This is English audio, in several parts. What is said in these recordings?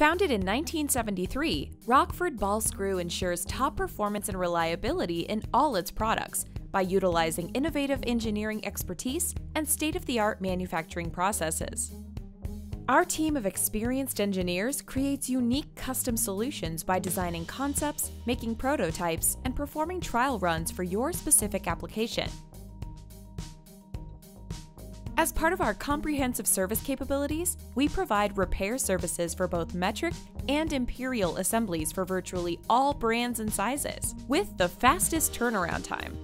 Founded in 1973, Rockford Ball Screw ensures top performance and reliability in all its products by utilizing innovative engineering expertise and state of the art manufacturing processes. Our team of experienced engineers creates unique custom solutions by designing concepts, making prototypes, and performing trial runs for your specific application. As part of our comprehensive service capabilities, we provide repair services for both metric and imperial assemblies for virtually all brands and sizes, with the fastest turnaround time.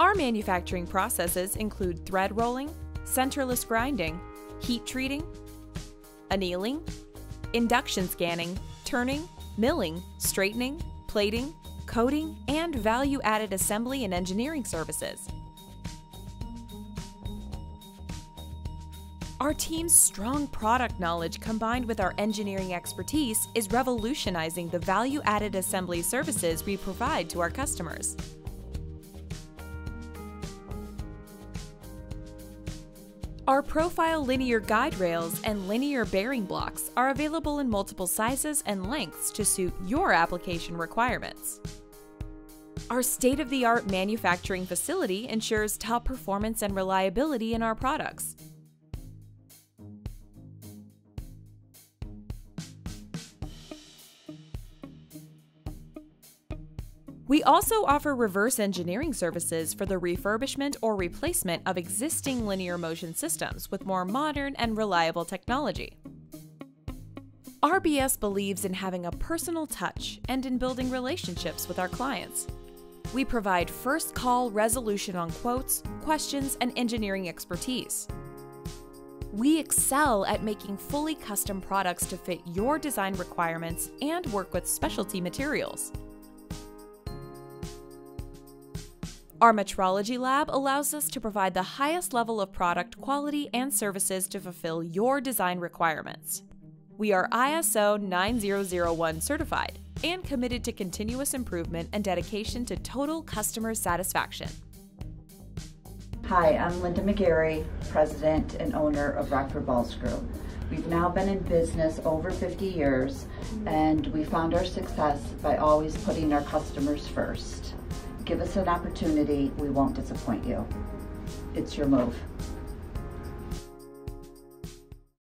Our manufacturing processes include thread rolling, centerless grinding, heat treating, annealing, induction scanning, turning, milling, straightening, plating, coating, and value added assembly and engineering services. Our team's strong product knowledge combined with our engineering expertise is revolutionizing the value added assembly services we provide to our customers. Our profile linear guide rails and linear bearing blocks are available in multiple sizes and lengths to suit your application requirements. Our state of the art manufacturing facility ensures top performance and reliability in our products. We also offer reverse engineering services for the refurbishment or replacement of existing linear motion systems with more modern and reliable technology. RBS believes in having a personal touch and in building relationships with our clients. We provide first call resolution on quotes, questions, and engineering expertise. We excel at making fully custom products to fit your design requirements and work with specialty materials. Our metrology lab allows us to provide the highest level of product quality and services to fulfill your design requirements. We are ISO 9001 certified and committed to continuous improvement and dedication to total customer satisfaction. Hi, I'm Linda McGarry, President and owner of Rockford Ball Screw. We've now been in business over 50 years and we found our success by always putting our customers first. Give us an opportunity, we won't disappoint you. It's your move.